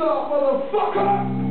off, motherfucker!